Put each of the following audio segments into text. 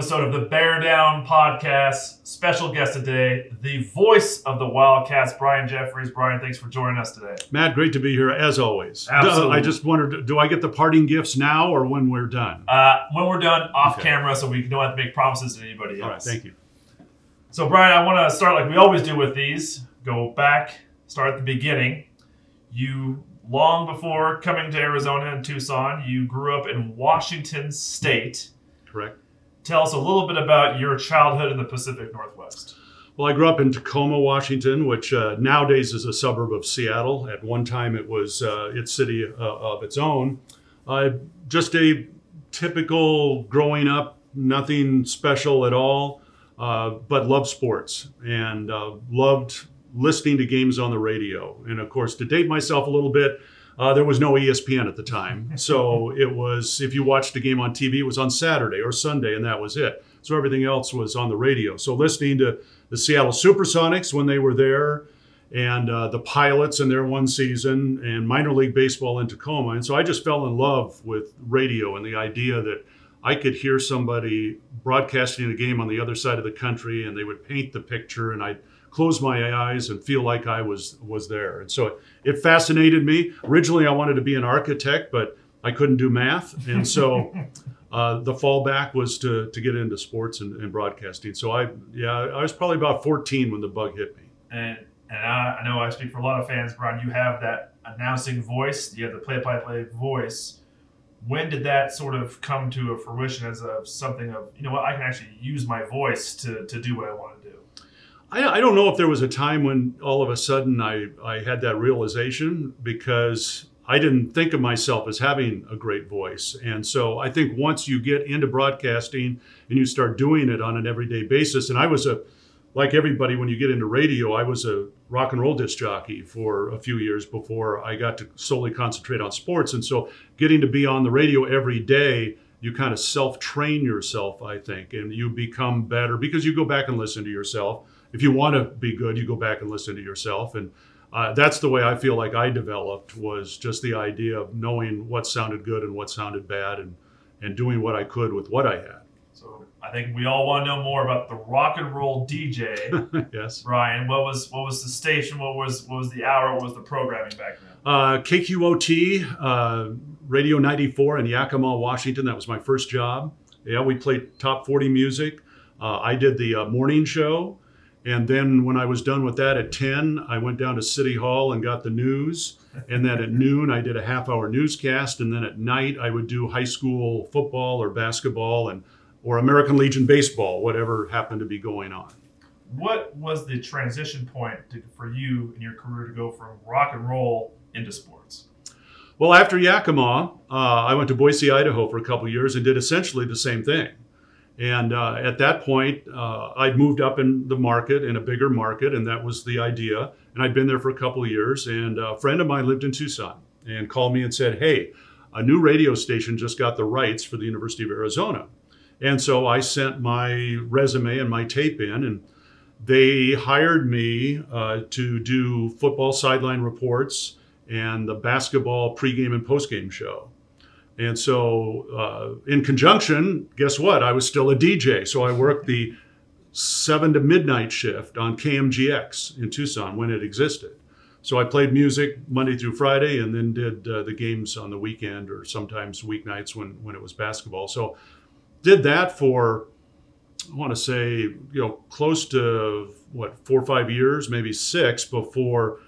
episode of the Bear Down Podcast. Special guest today, the voice of the Wildcats, Brian Jeffries. Brian, thanks for joining us today. Matt, great to be here as always. Absolutely. I just wondered, do I get the parting gifts now or when we're done? Uh, when we're done, off Okay. camera, so we don't have to make promises to anybody else. All right, thank you. So, Brian, I want to start like we always do with these. Go back, start at the beginning. You, long before coming to Arizona and Tucson, you grew up in Washington State. Correct. Tell us a little bit about your childhood in the Pacific Northwest. Well, I grew up in Tacoma, Washington, which uh, nowadays is a suburb of Seattle. At one time, it was uh, its city uh, of its own. Just a typical growing up, nothing special at all, uh, but loved sports and uh, loved listening to games on the radio. And of course, to date myself a little bit, uh, there was no ESPN at the time. So it was, if you watched a game on TV, it was on Saturday or Sunday, and that was it. So everything else was on the radio. So listening to the Seattle Supersonics when they were there, and uh, the Pilots in their one season, and minor league baseball in Tacoma. And so I just fell in love with radio and the idea that I could hear somebody broadcasting a game on the other side of the country, and they would paint the picture, and I'd close my eyes and feel like I was was there. And so it fascinated me. Originally, I wanted to be an architect, but I couldn't do math, and so uh, the fallback was to to get into sports and, and broadcasting. So I yeah I was probably about 14 when the bug hit me. And and I, I know I speak for a lot of fans, Brian. You have that announcing voice. You have the play-by-play voice. When did that sort of come to a fruition as of something of you know what I can actually use my voice to to do what I want to do? I, I don't know if there was a time when all of a sudden I, I had that realization because I didn't think of myself as having a great voice. And so I think once you get into broadcasting and you start doing it on an everyday basis, and I was a, like everybody, when you get into radio, I was a rock and roll disc jockey for a few years before I got to solely concentrate on sports. And so getting to be on the radio every day, you kind of self train yourself, I think, and you become better because you go back and listen to yourself if you want to be good, you go back and listen to yourself. And uh, that's the way I feel like I developed was just the idea of knowing what sounded good and what sounded bad and, and doing what I could with what I had. So I think we all want to know more about the rock and roll DJ, yes. Brian. What was what was the station? What was what was the hour? What was the programming back then? Uh, KQOT, uh, Radio 94 in Yakima, Washington. That was my first job. Yeah, we played top 40 music. Uh, I did the uh, morning show. And then when I was done with that at 10, I went down to City Hall and got the news. And then at noon, I did a half hour newscast. And then at night, I would do high school football or basketball and or American Legion baseball, whatever happened to be going on. What was the transition point to, for you in your career to go from rock and roll into sports? Well, after Yakima, uh, I went to Boise, Idaho for a couple years and did essentially the same thing. And uh, at that point, uh, I'd moved up in the market, in a bigger market, and that was the idea. And I'd been there for a couple of years. And a friend of mine lived in Tucson and called me and said, Hey, a new radio station just got the rights for the University of Arizona. And so I sent my resume and my tape in, and they hired me uh, to do football sideline reports and the basketball pregame and postgame show. And so, uh, in conjunction, guess what? I was still a DJ. So I worked the seven to midnight shift on KMGX in Tucson when it existed. So I played music Monday through Friday and then did uh, the games on the weekend or sometimes weeknights when, when it was basketball. So did that for, I want to say, you know, close to what, four or five years, maybe six before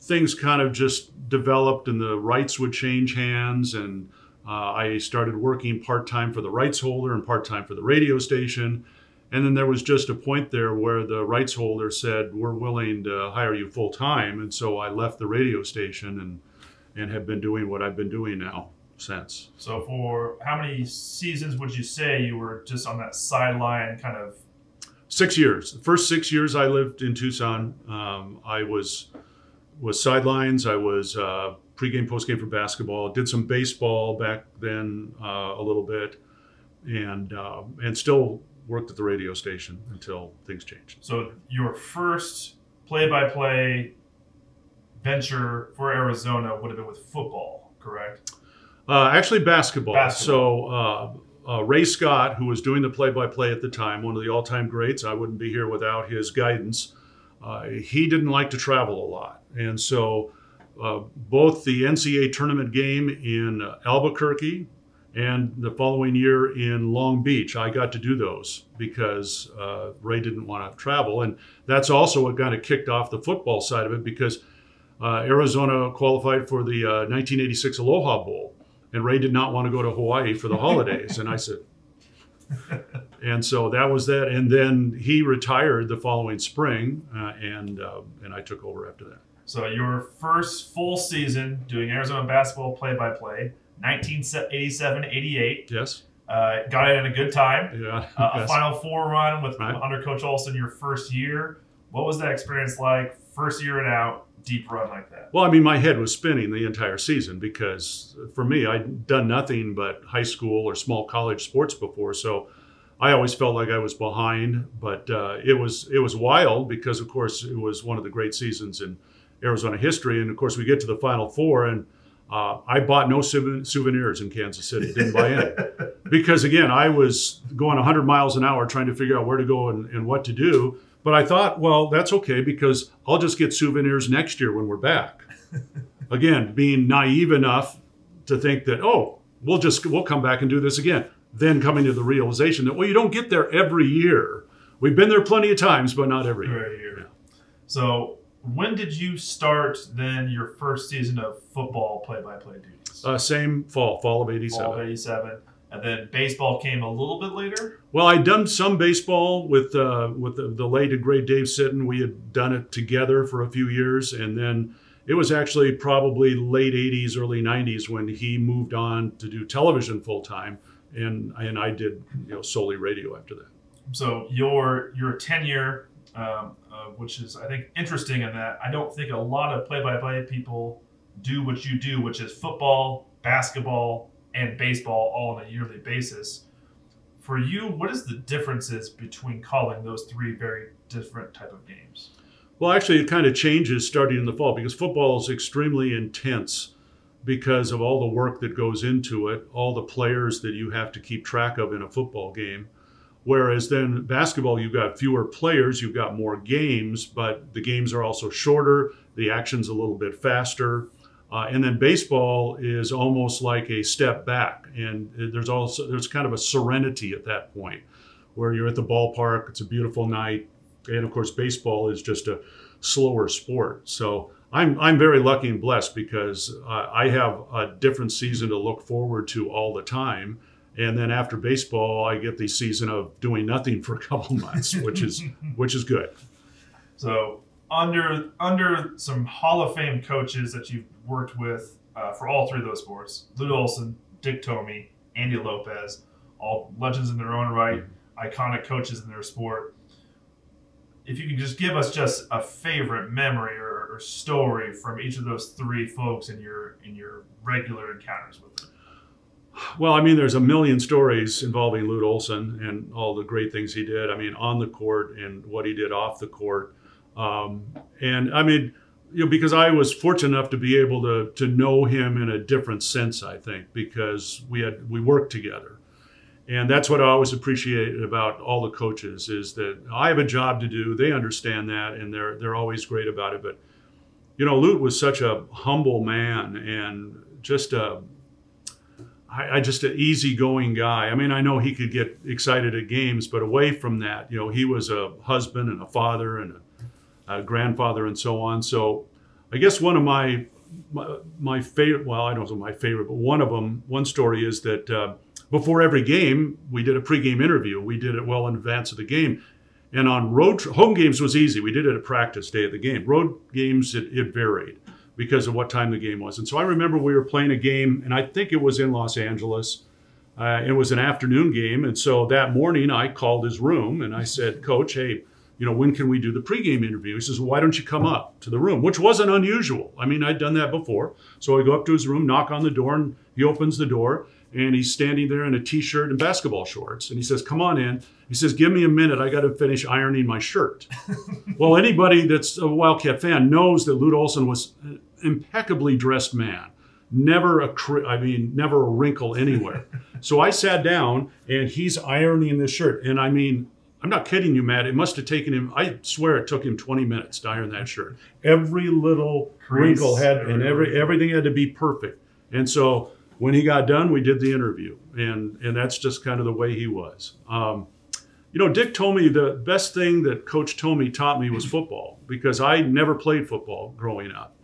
things kind of just developed and the rights would change hands and uh, I started working part time for the rights holder and part time for the radio station. And then there was just a point there where the rights holder said, We're willing to hire you full time. And so I left the radio station and, and have been doing what I've been doing now since. So for how many seasons would you say you were just on that sideline kind of? Six years. The first six years I lived in Tucson, um, I was was sidelines. I was uh, pregame, postgame for basketball. Did some baseball back then uh, a little bit, and uh, and still worked at the radio station until things changed. So your first play-by-play venture for Arizona would have been with football, correct? Uh, actually, basketball. Basketball. So uh, uh, Ray Scott, who was doing the play-by-play at the time, one of the all-time greats. I wouldn't be here without his guidance. Uh, he didn't like to travel a lot, and so uh, both the NCAA tournament game in Albuquerque and the following year in Long Beach, I got to do those because uh, Ray didn't want to travel, and that's also what kind of kicked off the football side of it because uh, Arizona qualified for the 1986 uh, Aloha Bowl and Ray did not want to go to Hawaii for the holidays. and I said, and so that was that. And then he retired the following spring, uh, and and I took over after that. So your first full season doing Arizona basketball play-by-play, 1987-88. Yes. Uh, got it in a good time. Yeah. Uh, yes. A Final Four run with Right. under Coach Olson your first year. What was that experience like? First year and out, deep run like that. Well, I mean, my head was spinning the entire season because for me, I'd done nothing but high school or small college sports before, so I always felt like I was behind. But uh, it was it was wild because, of course, it was one of the great seasons in Arizona history, and of course, we get to the Final Four, and uh, I bought no souvenirs in Kansas City. Didn't buy any because, again, I was going 100 miles an hour trying to figure out where to go and, and what to do. But I thought, well, that's okay because I'll just get souvenirs next year when we're back. Again, being naive enough to think that, oh, we'll just we'll come back and do this again. Then coming to the realization that well, you don't get there every year. We've been there plenty of times, but not every year. Right here. So when did you start then your first season of football play-by-play duties? Uh, same fall, fall of Fall '87. of 87. And then baseball came a little bit later. Well, I'd done some baseball with uh, with the, the late and great Dave Sitton. We had done it together for a few years, and then it was actually probably late '80s, early '90s when he moved on to do television full time, and and I did you know solely radio after that. So your your tenure, um, uh, which is I think interesting in that I don't think a lot of play-by-play people do what you do, which is football, basketball, and baseball all on a yearly basis. For you, what is the differences between calling those three very different type of games? Well, actually, it kind of changes starting in the fall because football is extremely intense because of all the work that goes into it, all the players that you have to keep track of in a football game. Whereas then basketball, you've got fewer players, you've got more games, but the games are also shorter, the action's a little bit faster. Uh, and then baseball is almost like a step back, and there's also there's kind of a serenity at that point, where you're at the ballpark. It's a beautiful night, and of course, baseball is just a slower sport. So I'm I'm very lucky and blessed because uh, I have a different season to look forward to all the time. And then after baseball, I get the season of doing nothing for a couple months, which is which is good. So under under some Hall of Fame coaches that you've worked with uh, for all three of those sports, Lute Olson, Dick Tomey, Andy Lopez, all legends in their own right, iconic coaches in their sport. If you could just give us just a favorite memory or, or story from each of those three folks in your in your regular encounters with them. Well, I mean, there's a million stories involving Lute Olson and all the great things he did. I mean, on the court and what he did off the court. Um, and I mean, you know, because I was fortunate enough to be able to to know him in a different sense, I think, because we had we worked together, and that's what I always appreciated about all the coaches is that I have a job to do. They understand that, and they're they're always great about it. But you know, Lute was such a humble man and just a I, I just an easygoing guy. I mean, I know he could get excited at games, but away from that, you know, he was a husband and a father and a, a grandfather and so on. So, I guess one of my my, my favorite, well, I don't know my favorite, but one of them, one story is that uh, before every game, we did a pregame interview. We did it well in advance of the game. And on road, home games was easy. We did it at practice day of the game. Road games, it, it varied because of what time the game was. And so I remember we were playing a game, and I think it was in Los Angeles. Uh, it was an afternoon game, and so that morning I called his room and I said, "Coach, hey, you know, when can we do the pregame interview?" He says, well, "Why don't you come up to the room?" Which wasn't unusual. I mean, I'd done that before. So I go up to his room, knock on the door, and he opens the door, and he's standing there in a t-shirt and basketball shorts, and he says, "Come on in." He says, "Give me a minute. I got to finish ironing my shirt." well, anybody that's a Wildcat fan knows that Lute Olson was an impeccably dressed man. never a, I mean, never a wrinkle anywhere. so I sat down and he's ironing this shirt. And I mean, I'm not kidding you, Matt. It must have taken him, I swear it took him 20 minutes to iron that shirt. Every little Crease, wrinkle had, and every, every- everything had to be perfect. And so when he got done, we did the interview. And, and that's just kind of the way he was. Um, you know, Dick told me the best thing that Coach Tomey taught me was football because I never played football growing up.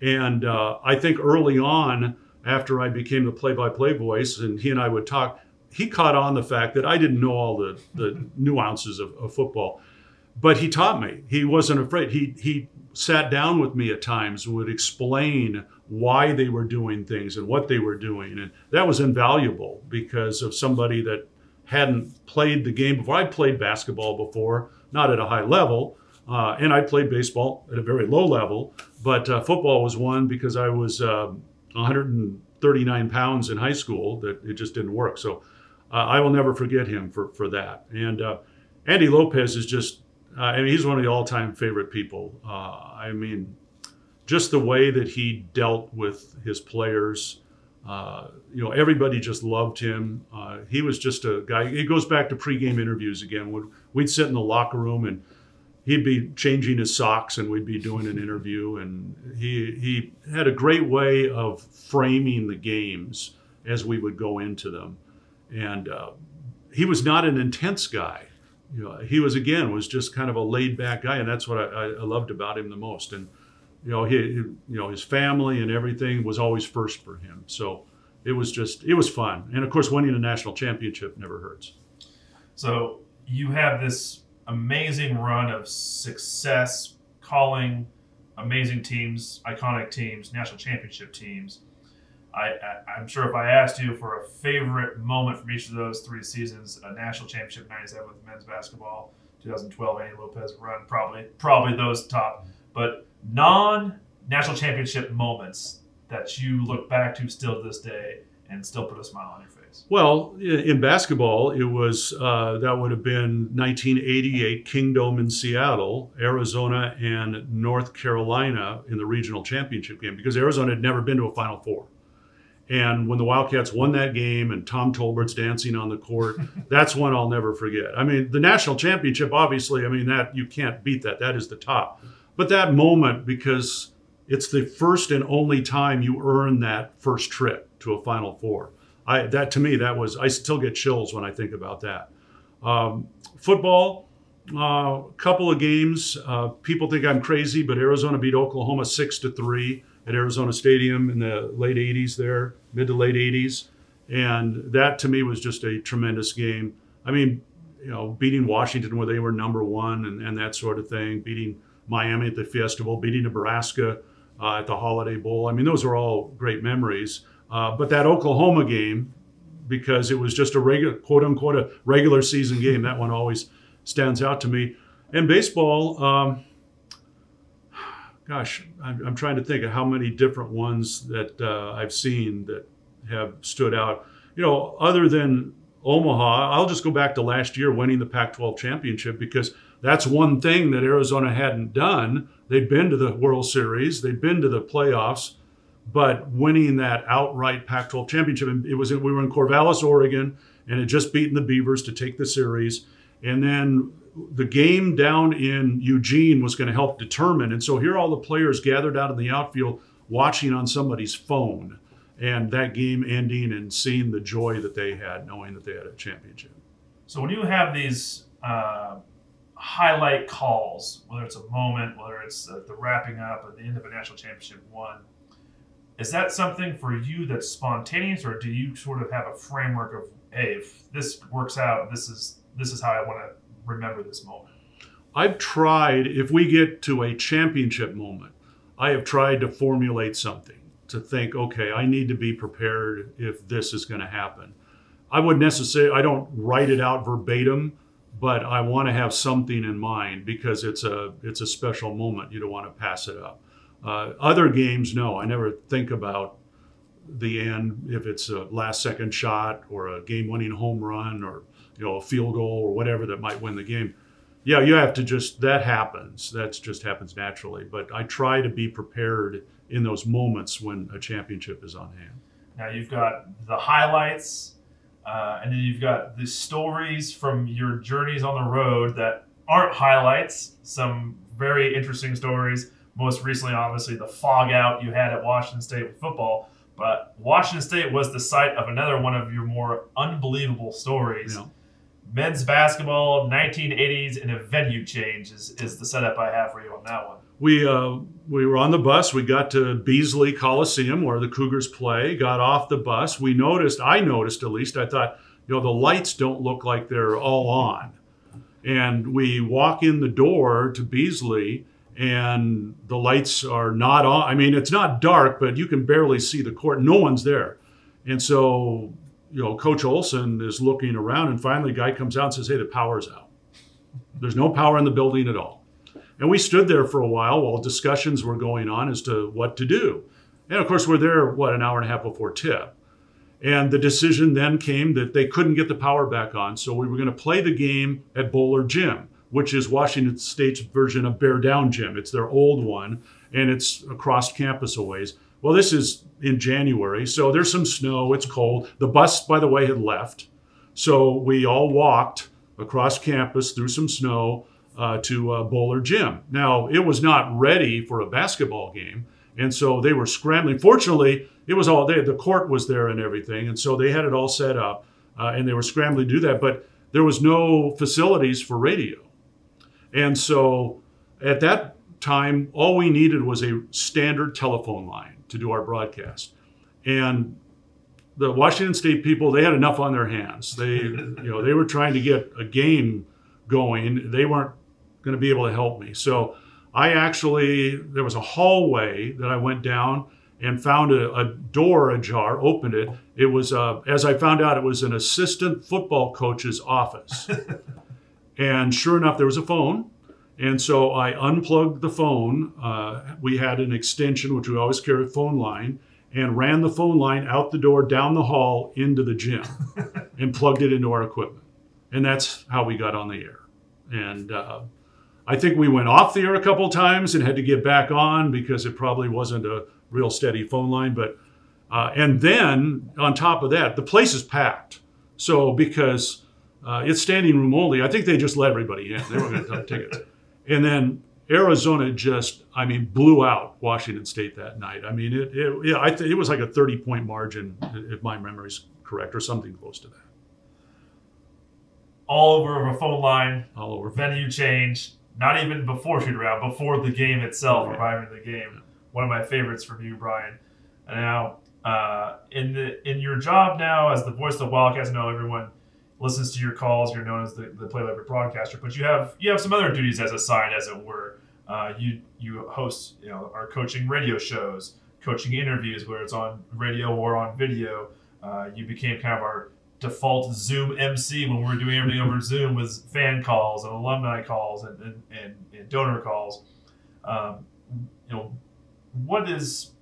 And uh, I think early on, after I became the play by play voice and he and I would talk, he caught on the fact that I didn't know all the, the nuances of, of football. But he taught me. He wasn't afraid. He, he sat down with me at times and would explain why they were doing things and what they were doing. And that was invaluable because of somebody that hadn't played the game before. I'd played basketball before, not at a high level, uh, and I played baseball at a very low level. But uh, football was one because I was uh, 139 pounds in high school that it just didn't work. So uh, I will never forget him for, for that. And uh, Andy Lopez is just, uh, I mean, he's one of the all time favorite people. I mean, just the way that he dealt with his players. Uh, you know, everybody just loved him. Uh, he was just a guy. It goes back to pregame interviews again. We'd sit in the locker room and he'd be changing his socks and we'd be doing an interview. And he he had a great way of framing the games as we would go into them. And uh, he was not an intense guy. You know, he was again was just kind of a laid back guy, and that's what I, I loved about him the most. And you know, he, you know, his family and everything was always first for him. So it was just, it was fun. And of course, winning a national championship never hurts. So you have this amazing run of success, calling amazing teams, iconic teams, national championship teams. I, I, I'm sure if I asked you for a favorite moment from each of those three seasons, a national championship '97 with men's basketball, 2012 Andy Lopez run, probably probably those top. But non national championship moments that you look back to still to this day and still put a smile on your face. Well, in basketball, it was, uh, that would have been 1988 Kingdome in Seattle, Arizona and North Carolina in the regional championship game because Arizona had never been to a Final Four. And when the Wildcats won that game and Tom Tolbert's dancing on the court, that's one I'll never forget. I mean, the national championship, obviously, I mean, that you can't beat that. That is the top. But that moment, because it's the first and only time you earn that first trip to a Final Four. I, that to me, that was, I still get chills when I think about that. Um, football, a uh, couple of games. Uh, people think I'm crazy, but Arizona beat Oklahoma six to three at Arizona Stadium in the late '80s. There, mid to late '80s, and that to me was just a tremendous game. I mean, you know, beating Washington where they were number one and, and that sort of thing, beating Miami at the Fiesta Bowl, beating Nebraska uh, at the Holiday Bowl. I mean, those are all great memories. Uh, but that Oklahoma game, because it was just a regular, quote unquote, a regular season game, that one always stands out to me. And baseball, um, gosh, I'm, I'm trying to think of how many different ones that uh, I've seen that have stood out. You know, other than Omaha, I'll just go back to last year winning the Pac 12 championship because that's one thing that Arizona hadn't done. They'd been to the World Series, they'd been to the playoffs, but winning that outright Pac 12 championship, and it was we were in Corvallis, Oregon, and had just beaten the Beavers to take the series. And then the game down in Eugene was going to help determine. And so here all the players gathered out in the outfield watching on somebody's phone and that game ending and seeing the joy that they had knowing that they had a championship. So when you have these uh, highlight calls, whether it's a moment, whether it's uh, the wrapping up at the end of a national championship one, is that something for you that's spontaneous, or do you sort of have a framework of, hey, if this works out, this is this is how I want to remember this moment? I've tried, if we get to a championship moment, I have tried to formulate something to think, okay, I need to be prepared if this is going to happen. I would necessarily, I don't write it out verbatim, but I want to have something in mind because it's a it's a special moment. You don't want to pass it up. Uh, other games, no, I never think about the end if it's a last second shot or a game winning home run or you know a field goal or whatever that might win the game yeah you have to just that happens that's just happens naturally but i try to be prepared in those moments when a championship is on hand. Now you've got the highlights, uh, and then you've got the stories from your journeys on the road that aren't highlights. Some very interesting stories. Most recently, obviously, the fog out you had at Washington State with football. But Washington State was the site of another one of your more unbelievable stories. Know, Men's basketball, 1980s, and a venue change is, is the setup I have for you on that one. we uh, we were on the bus. We got to Beasley Coliseum where the Cougars play. Got off the bus. We noticed. I noticed at least. I thought, you know, the lights don't look like they're all on. And we walk in the door to Beasley, and the lights are not on. I mean, it's not dark, but you can barely see the court. No one's there. And so, you know, Coach Olson is looking around, and finally, a guy comes out and says, "Hey, the power's out. There's no power in the building at all." And we stood there for a while while discussions were going on as to what to do. And of course, we're there, what, an hour and a half before tip. And the decision then came that they couldn't get the power back on. So we were going to play the game at Bohler Gym, which is Washington State's version of Bear Down Gym. It's their old one, and it's across campus a ways. Well, this is in January, so there's some snow, it's cold. The bus, by the way, had left. So we all walked across campus through some snow uh, to uh, Bohler Gym. Now, it was not ready for a basketball game, and so they were scrambling. Fortunately, it was all there. The court was there and everything, and so they had it all set up, uh, and they were scrambling to do that. But there was no facilities for radio, and so at that time, all we needed was a standard telephone line to do our broadcast, and the Washington State people they had enough on their hands. They, you know, they were trying to get a game going. They weren't going to be able to help me. So I actually there was a hallway that I went down and found a, a door ajar, opened it. It was, uh, as I found out, it was an assistant football coach's office. and sure enough, there was a phone. And so I unplugged the phone. Uh, we had an extension, which we always carry a phone line, and ran the phone line out the door, down the hall, into the gym, and plugged it into our equipment. And that's how we got on the air. And uh, I think we went off the air a couple times and had to get back on because it probably wasn't a real steady phone line. But uh, and then on top of that, the place is packed. So because uh, it's standing room only, I think they just let everybody in. They were going to have tickets. And then Arizona just, I mean, blew out Washington State that night. I mean, it, it yeah, I th- it was like a 30 point margin, if my memory's correct, or something close to that. All over a phone line, All over. venue change, not even before shoot around, before the game itself, Right. arriving at the game. One of my favorites from you, Brian. And now, uh, in the in your job now as the voice of the Wildcats, I know everyone listens to your calls. You're known as the, the play-by-play broadcaster, but you have you have some other duties as assigned, as it were. Uh, you you host you know our coaching radio shows, coaching interviews, whether it's on radio or on video. Uh, you became kind of our default Zoom MC when we were doing everything over Zoom with fan calls and alumni calls and, and, and, and donor calls. Um, you know, what is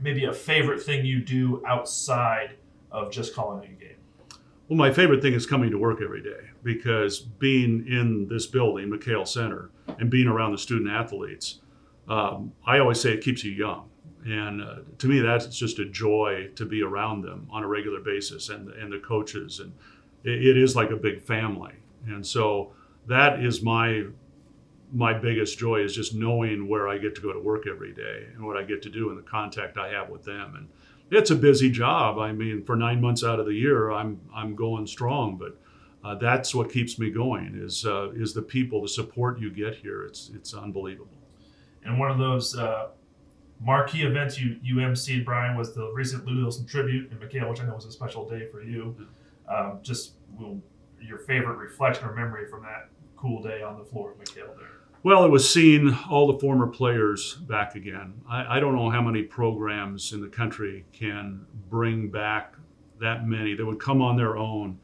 maybe a favorite thing you do outside of just calling a game? Well, my favorite thing is coming to work every day because being in this building, McKale Center, and being around the student athletes, um, I always say it keeps you young. And uh, to me, that's just a joy to be around them on a regular basis and, and the coaches. And it, it is like a big family. And so that is my my biggest joy is just knowing where I get to go to work every day and what I get to do and the contact I have with them. And it's a busy job. I mean, for nine months out of the year, I'm I'm going strong, but uh, that's what keeps me going is uh, is the people, the support you get here. It's it's unbelievable. And one of those uh, marquee events you, you emceed, Brian, was the recent Lute Olson tribute in McKale, which I know was a special day for you. Um, just well, your favorite reflection or memory from that cool day on the floor of McKale there. Well, it was seeing all the former players back again. I, I don't know how many programs in the country can bring back that many that would come on their own,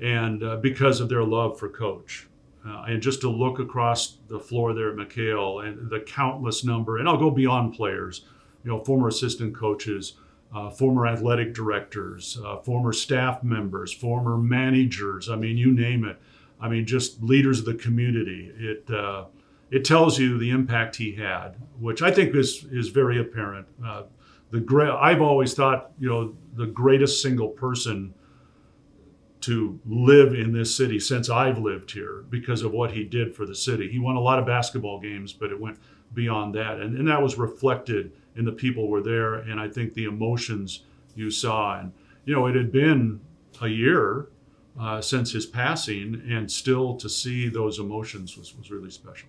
and uh, because of their love for coach. Uh, and just to look across the floor there at McKale and the countless number, and I'll go beyond players, you know, former assistant coaches, uh, former athletic directors, uh, former staff members, former managers. I mean, you name it. I mean, just leaders of the community. It uh, it tells you the impact he had, which I think is is very apparent. Uh, the I've always thought, you know, the greatest single person to live in this city since I've lived here because of what he did for the city. He won a lot of basketball games, but it went beyond that, and, and that was reflected in the people were there, and I think the emotions you saw, and you know, it had been a year uh, since his passing, and still to see those emotions was, was really special.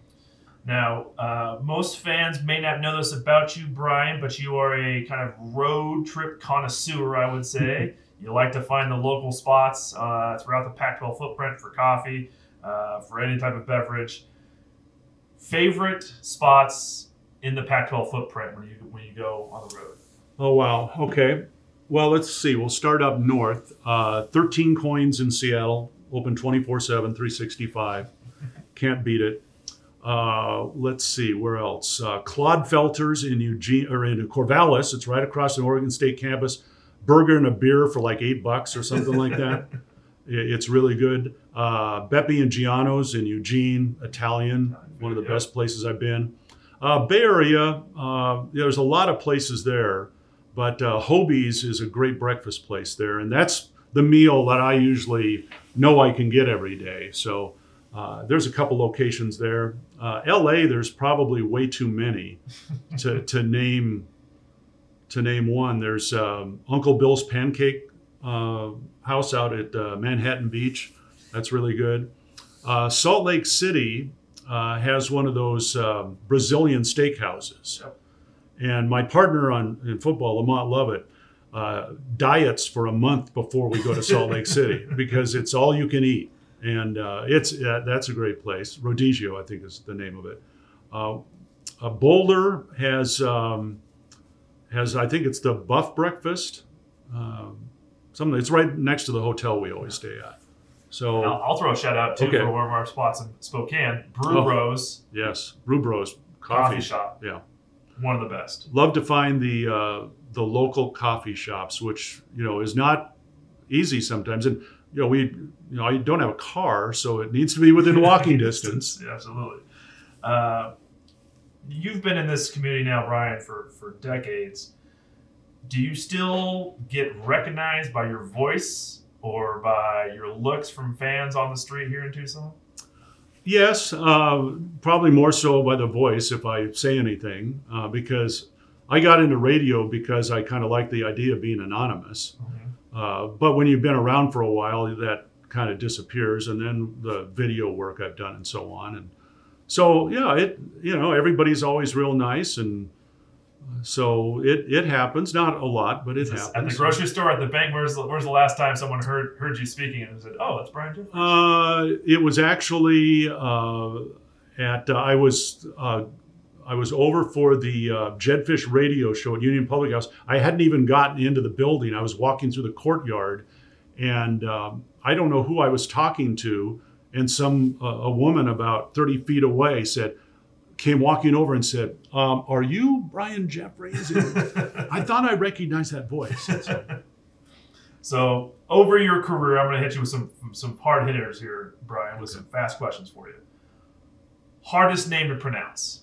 Now, uh, most fans may not know this about you, Brian, but you are a kind of road trip connoisseur, I would say. you like to find the local spots uh, throughout the Pac 12 footprint for coffee, uh, for any type of beverage. Favorite spots in the Pac 12 footprint when you, when you go on the road? Oh, wow. Okay. Well, let's see. We'll start up north. Uh, 13 coins in Seattle, open 24 7, 365. Can't beat it. Uh, let's see, where else? Uh, Clodfelter's in Eugene or in Corvallis. It's right across the Oregon State campus. Burger and a beer for like eight bucks or something like that. It's really good. Uh, Beppe and Gianni's in Eugene, Italian, one of the best places I've been. Uh, Bay Area, uh, there's a lot of places there. But uh, Hobee's is a great breakfast place there, and that's the meal that I usually know I can get every day. So uh, there's a couple locations there. Uh, L.A. There's probably way too many to, to name to name one. There's um, Uncle Bill's Pancake uh, House out at uh, Manhattan Beach. That's really good. Uh, Salt Lake City uh, has one of those um, Brazilian steakhouses. And my partner on in football, Lamont Lovett, uh, diets for a month before we go to Salt Lake City because it's all you can eat, and uh, it's uh, that's a great place. Rodizio, I think, is the name of it. Uh, Boulder has um, has I think it's the Buff Breakfast. Um, something it's right next to the hotel we always stay at. So I'll, I'll throw a shout out too okay. for one of our spots in Spokane, Brew oh, Bros. Yes, Brew Bros. Coffee, coffee shop. Yeah one of the best. Love to find the uh, the local coffee shops, which you know is not easy sometimes. And you know we you know I don't have a car, so it needs to be within walking distance. yeah, absolutely. Uh, you've been in this community now, Brian, for for decades. Do you still get recognized by your voice or by your looks from fans on the street here in Tucson? Yes, uh, probably more so by the voice if I say anything, uh, because I got into radio because I kind of like the idea of being anonymous. Mm-hmm. Uh, but when you've been around for a while, that kind of disappears, and then the video work I've done and so on, and so yeah, it you know everybody's always real nice and so it, it happens, not a lot, but it happens. At the grocery store, at the bank, where's the, where's the last time someone heard heard you speaking and said, "Oh, it's Brian Jeffries"? Uh, it was actually uh, at uh, I was uh, I was over for the uh, Jedfish radio show at Union Public House. I hadn't even gotten into the building. I was walking through the courtyard, and um, I don't know who I was talking to, and some a woman about thirty feet away said came walking over and said, um, "Are you Brian Jeffries?" I thought I recognized that voice. so over your career, I'm going to hit you with some some hard hitters here, Brian, with some fast questions for you. Hardest name to pronounce?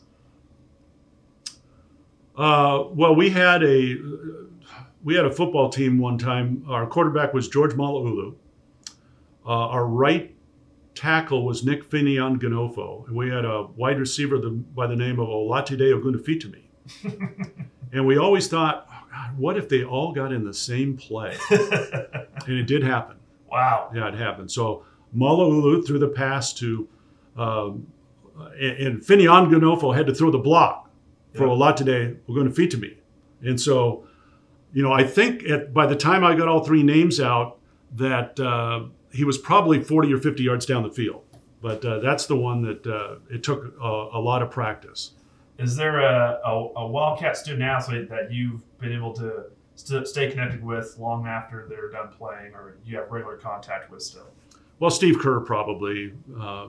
Uh, well, we had a we had a football team one time. Our quarterback was George Malauulu. Uh, our right tackle was Nick Fineanganofo. And we had a wide receiver the, by the name of Olatide Ogunafitumi. and we always thought, oh God, what if they all got in the same play? and it did happen. Wow. Yeah, it happened. So Malauulu threw the pass to, um, and, and Fineanganofo had to throw the block for yep. Olatide me. And so, you know, I think at, by the time I got all three names out, that uh, he was probably 40 or 50 yards down the field. But uh, that's the one that uh, it took a, a, lot of practice. Is there a, a, a, Wildcat student athlete that you've been able to st- stay connected with long after they're done playing, or you have regular contact with still? Well, Steve Kerr probably uh,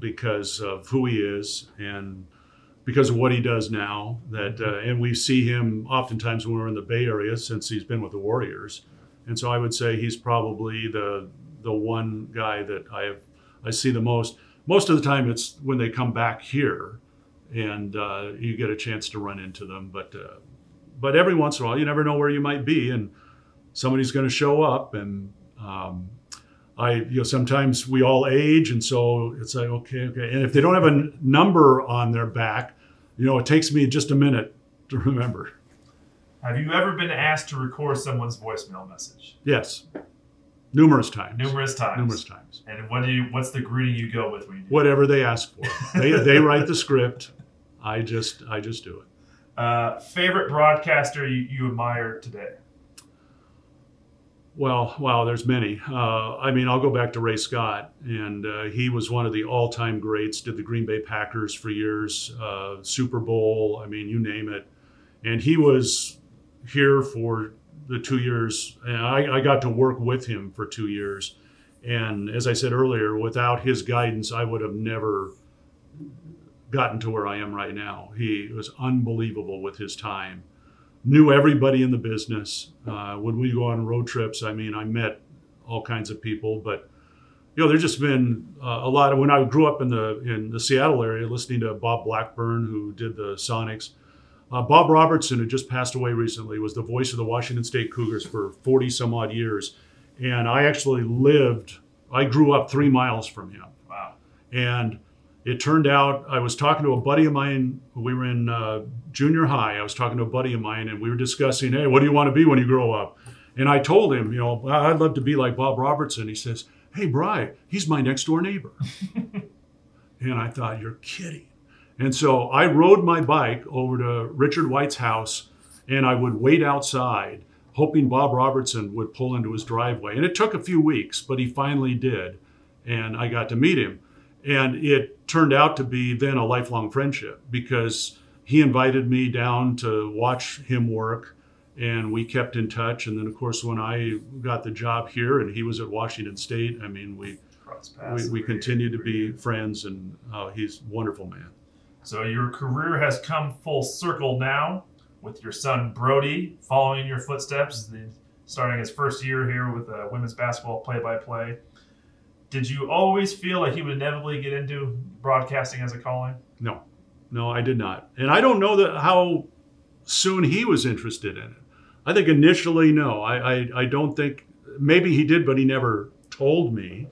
because of who he is and because of what he does now. That uh, and we see him oftentimes when we're in the Bay Area since he's been with the Warriors, and so I would say he's probably the the one guy that I have I see the most. most of the time it's when they come back here and uh, you get a chance to run into them. But uh, but every once in a while, you never know where you might be, and somebody's going to show up. And um, I, you know, sometimes we all age, and so it's like okay, okay. And if they don't have a number on their back, you know, it takes me just a minute to remember. Have you ever been asked to record someone's voicemail message? Yes, numerous times. Numerous times. Numerous times. And what do you? What's the greeting you go with when you do? Whatever they ask for, they they write the script. I just I just do it. Uh, favorite broadcaster you, you admire today? Well, wow, there's many. Uh, I mean, I'll go back to Ray Scott, and uh, he was one of the all-time greats. Did the Green Bay Packers for years, uh, Super Bowl. I mean, you name it. And he was here for the two years, and I, I got to work with him for two years. And as I said earlier, without his guidance, I would have never gotten to where I am right now. He was unbelievable with his time knew everybody in the business. Uh, when we go on road trips, I mean, I met all kinds of people, but you know, there's just been uh, a lot of when I grew up in the in the Seattle area, listening to Bob Blackburn, who did the Sonics. Uh, Bob Robertson, who just passed away recently, was the voice of the Washington State Cougars for 40 some odd years, and I actually lived. I grew up three miles from him. Wow. And it turned out I was talking to a buddy of mine. We were in uh, junior high. I was talking to a buddy of mine, and we were discussing, hey, what do you want to be when you grow up? And I told him, you know, I'd love to be like Bob Robertson. He says, hey, Bry, he's my next door neighbor. and I thought, you're kidding. And so I rode my bike over to Richard White's house, and I would wait outside, hoping Bob Robertson would pull into his driveway. And it took a few weeks, but he finally did. And I got to meet him. And it turned out to be then a lifelong friendship because he invited me down to watch him work and we kept in touch. And then, of course, when I got the job here and he was at Washington State, I mean, we we, we continue to be friends, and uh, he's a wonderful man. So your career has come full circle now with your son Brody following your footsteps, starting his first year here with uh, women's basketball play-by-play. Did you always feel like he would inevitably get into broadcasting as a calling? No, no, I did not. And I don't know that how soon he was interested in it. I think initially, no. I, I, I don't think, maybe he did, but he never told me.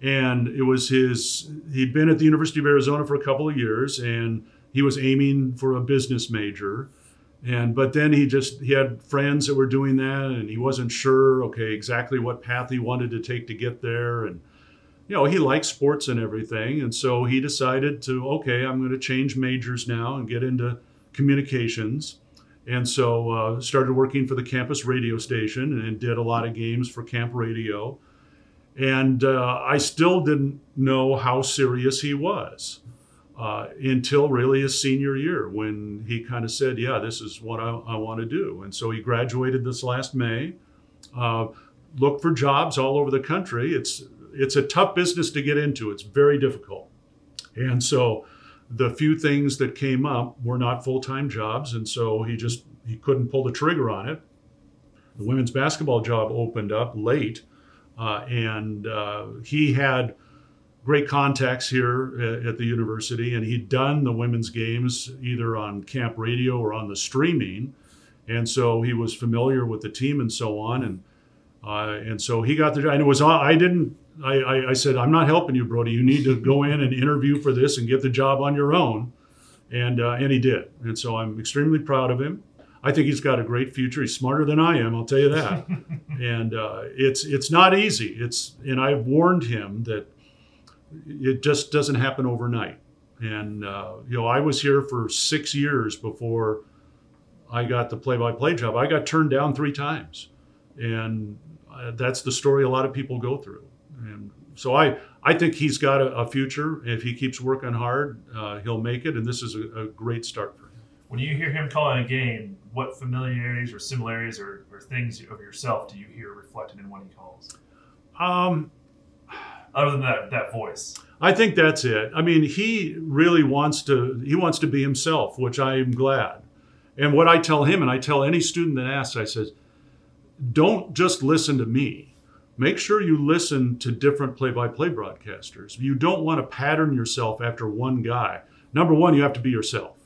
And it was his, he'd been at the University of Arizona for a couple of years and he was aiming for a business major. And, but then he just, he had friends that were doing that and he wasn't sure, okay, exactly what path he wanted to take to get there. And, you know, he likes sports and everything. And so he decided to, okay, I'm going to change majors now and get into communications. And so uh, started working for the campus radio station and did a lot of games for camp radio. And uh, I still didn't know how serious he was uh, until really his senior year when he kind of said, yeah, this is what I, I want to do. And so he graduated this last May. Uh, looked for jobs all over the country. It's it's a tough business to get into. It's very difficult. And so the few things that came up were not full-time jobs. And so he just, he couldn't pull the trigger on it. The women's basketball job opened up late. Uh, and uh, he had great contacts here at, at the university and he'd done the women's games either on camp radio or on the streaming. And so he was familiar with the team and so on. And uh, and so he got the and it was I didn't I, I, I, said I'm not helping you, Brody. You need to go in and interview for this and get the job on your own, and uh, and he did. And so I'm extremely proud of him. I think he's got a great future. He's smarter than I am, I'll tell you that. and uh, it's it's not easy. It's and I've warned him that it just doesn't happen overnight. And uh, you know I was here for six years before I got the play-by-play job. I got turned down three times, and uh, that's the story a lot of people go through. And so I, I think he's got a, a future. If he keeps working hard, uh, he'll make it. And this is a, a, great start for him. When you hear him calling a game, what familiarities or similarities or, or things of yourself do you hear reflected in what he calls? Um, Other than that, that voice. I think that's it. I mean, he really wants to. He wants to be himself, which I am glad. And what I tell him, and I tell any student that asks, I says, don't just listen to me make sure you listen to different play-by-play broadcasters. You don't want to pattern yourself after one guy. Number one, you have to be yourself.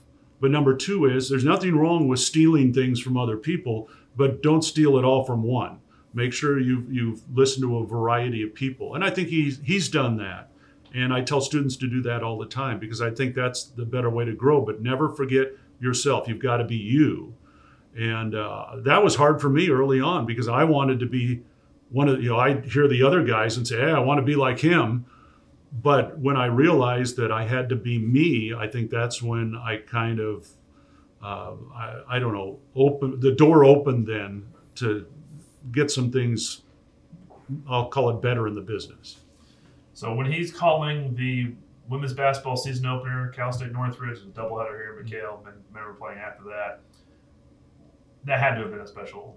But number two is there's nothing wrong with stealing things from other people, but don't steal it all from one. Make sure you you've listened to a variety of people, and I think he's he's done that. And I tell students to do that all the time because I think that's the better way to grow. But never forget yourself. You've got to be you. And uh, that was hard for me early on because I wanted to be one of you know I hear the other guys and say, "Hey, I want to be like him." But when I realized that I had to be me, I think that's when I kind of uh, I, I don't know open the door opened then to get some things. I'll call it better in the business. So when he's calling the women's basketball season opener, Cal State Northridge, a doubleheader here and remember playing after that. That had to have been a special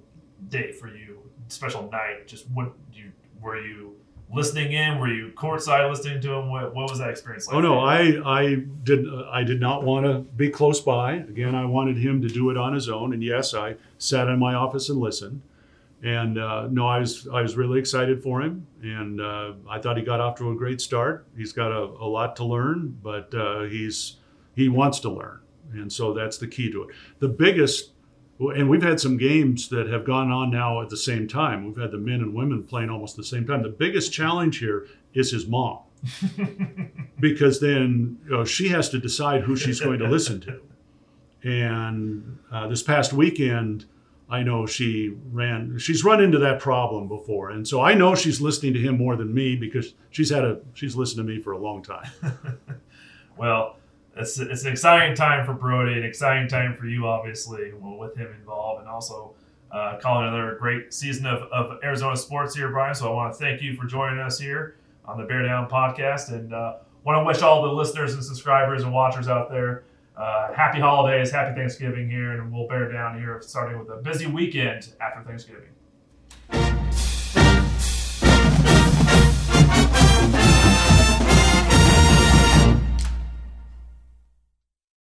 day for you, special night. Just what you were you listening in? Were you courtside listening to him? What, what was that experience like? Oh no, I I did I did not want to be close by. Again, I wanted him to do it on his own, and yes, I sat in my office and listened. And uh, no, I was I was really excited for him, and uh, I thought he got off to a great start. He's got a, a lot to learn, but uh, he's he wants to learn, and so that's the key to it. The biggest, and we've had some games that have gone on now at the same time. We've had the men and women playing almost the same time. The biggest challenge here is his mom, because then you know, she has to decide who she's going to listen to. And uh, this past weekend I know she ran she's run into that problem before. And so I know she's listening to him more than me because she's had a she's listened to me for a long time. well, it's, it's an exciting time for Brody, an exciting time for you, obviously, with him involved, and also uh, calling another great season of, of Arizona sports here, Brian. So I want to thank you for joining us here on the Bear Down podcast, and uh, want to wish all the listeners and subscribers and watchers out there uh, happy holidays, happy Thanksgiving here, and we'll bear down here starting with a busy weekend after Thanksgiving.